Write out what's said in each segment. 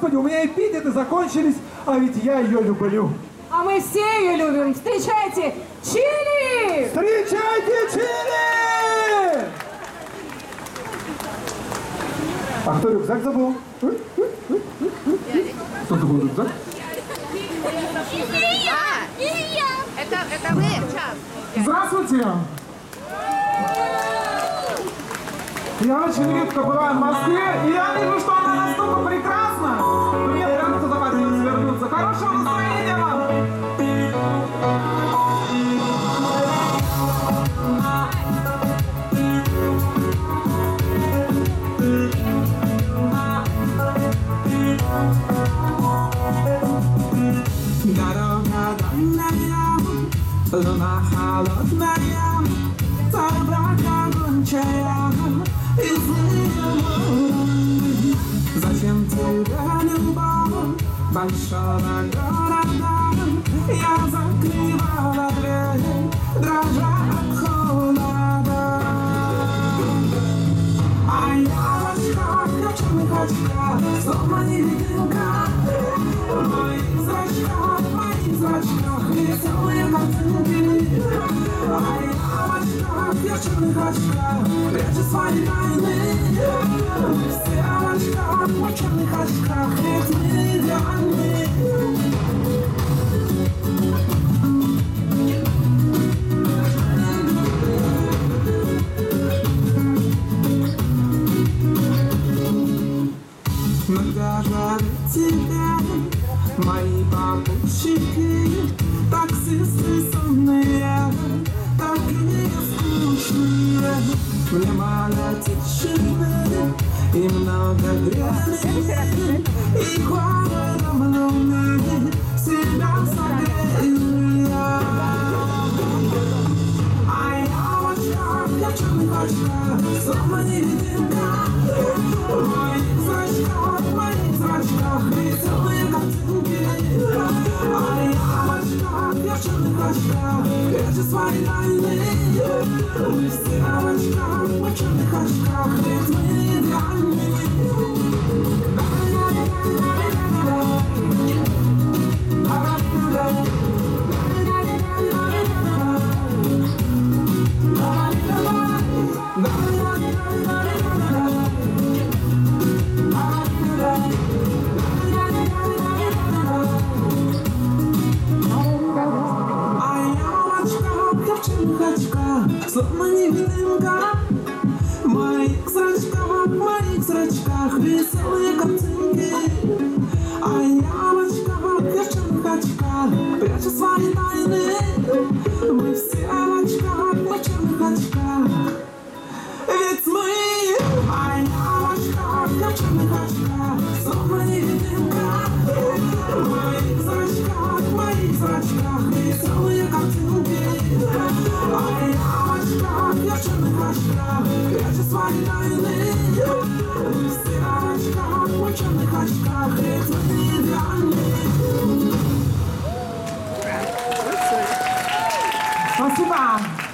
господи, у меня эпитеты закончились, а ведь я ее люблю. А мы все ее любим. Встречайте, Чили! Встречайте Чили! А кто рюкзак забыл? Кто забыл рюкзак? А, это, это вы сейчас. Здравствуйте! Я очень редко бываю в Москве, и я вижу, что большого города? Я закрывала дверь, дрожа от холода. А я в очках, в черных очках, словно невидимка. В моих зрачках, в моих зрачках веселые. А я в очках, я в черных очках, прячу свои тайны. Даже тебя мои попутчики Таксисты сонные, такие скучные мало тишины и много времени И холодом луны себя согрею я а я в очках, я в черных очках, словно невидимка. В моих зрачках, в моих зрачках веселые картинки. А я в очках, я в черных очках, прячу свои тайны. Мы все в очках, в черных очках, очках, словно невидимка. В моих зрачках, в моих зрачках веселые картинки. А я в очках, черных очках, прячу свои тайны. Мы все в очках, в черных очках. Ведь мы, а я в очках, я в черных очках, словно невидимка. В моих зрачках, в моих зрачках Спасибо!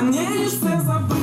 А не лишь все забыть.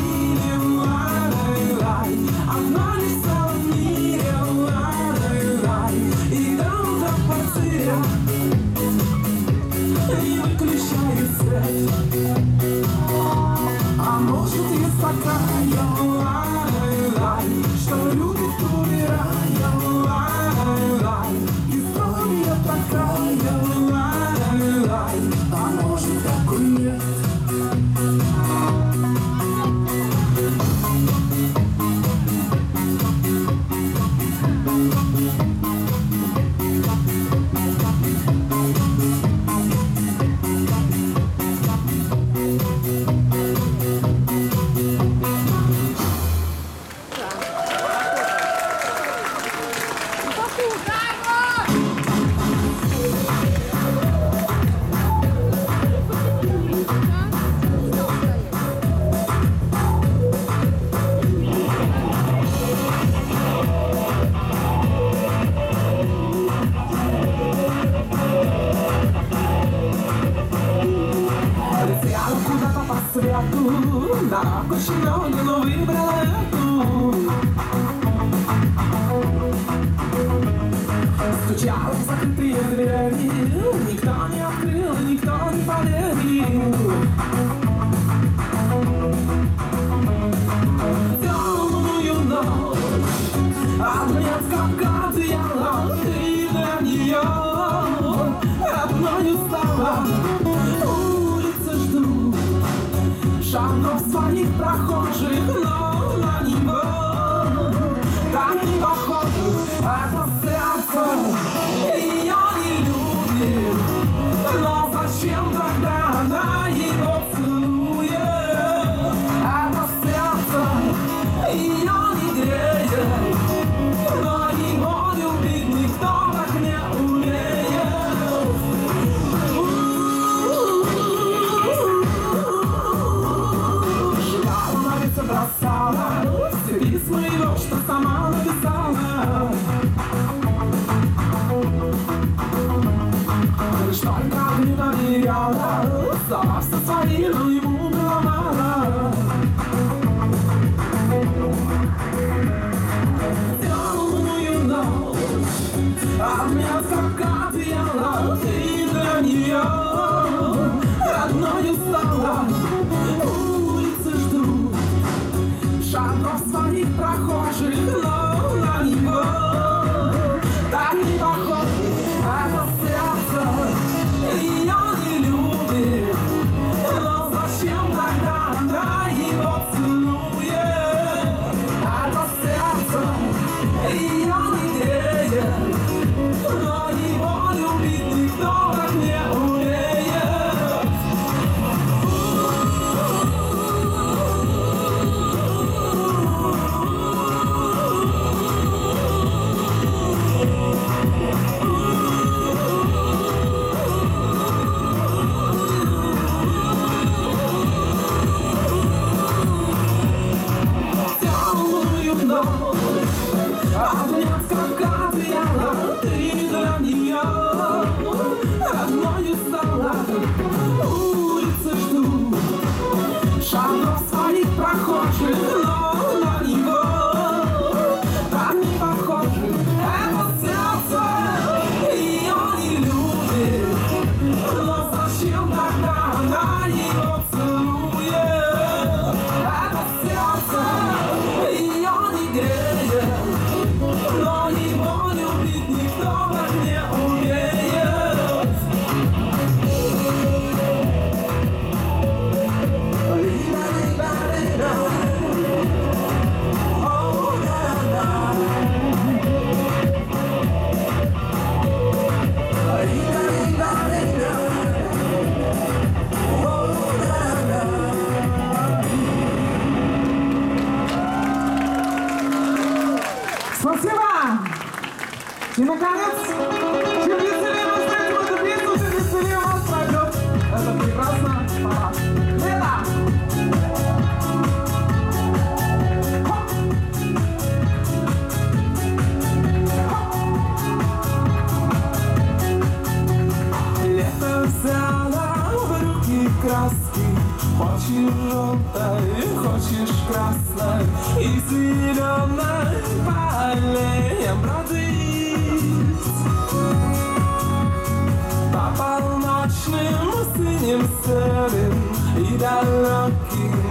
on your feet. Konuşmak kalbimden iyi yağlar Zamarsız hayırlıyım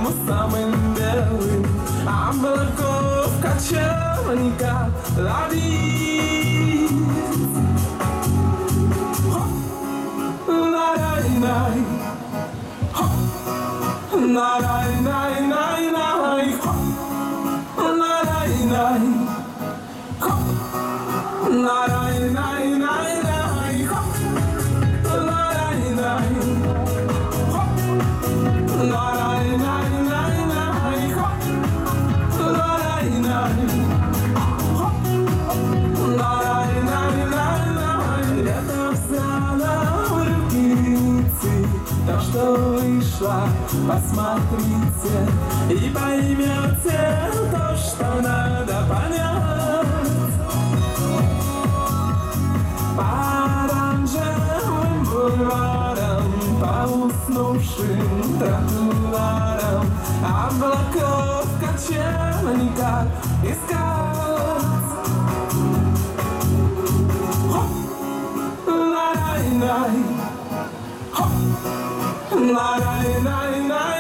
но самым белым, а молоко в кочевниках ловить. Най-най-най, най-най-най-най, най-най-най, най-най-най. заснувшим тротуаром Облаков качела никак искать. Хоп, ларай-най Хоп, ларай-най-най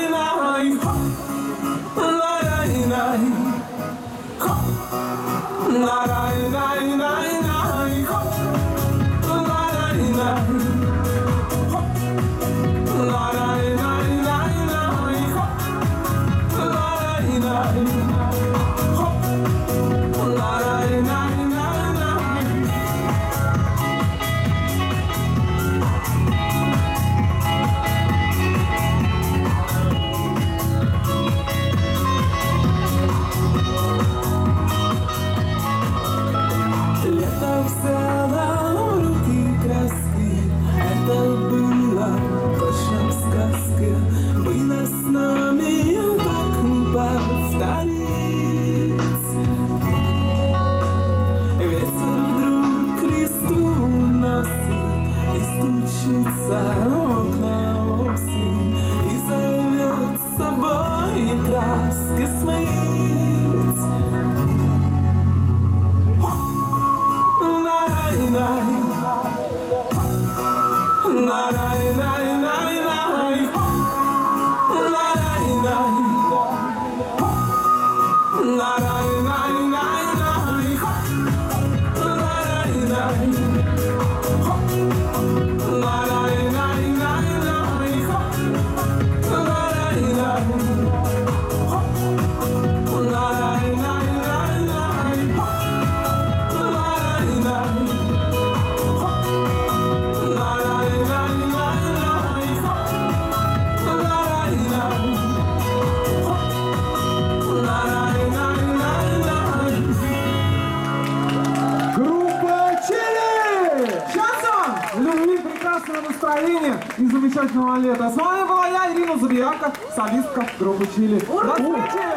прекрасного лета. С вами была я, Ирина Забияка, солистка группы «Чили». Ура! До встречи!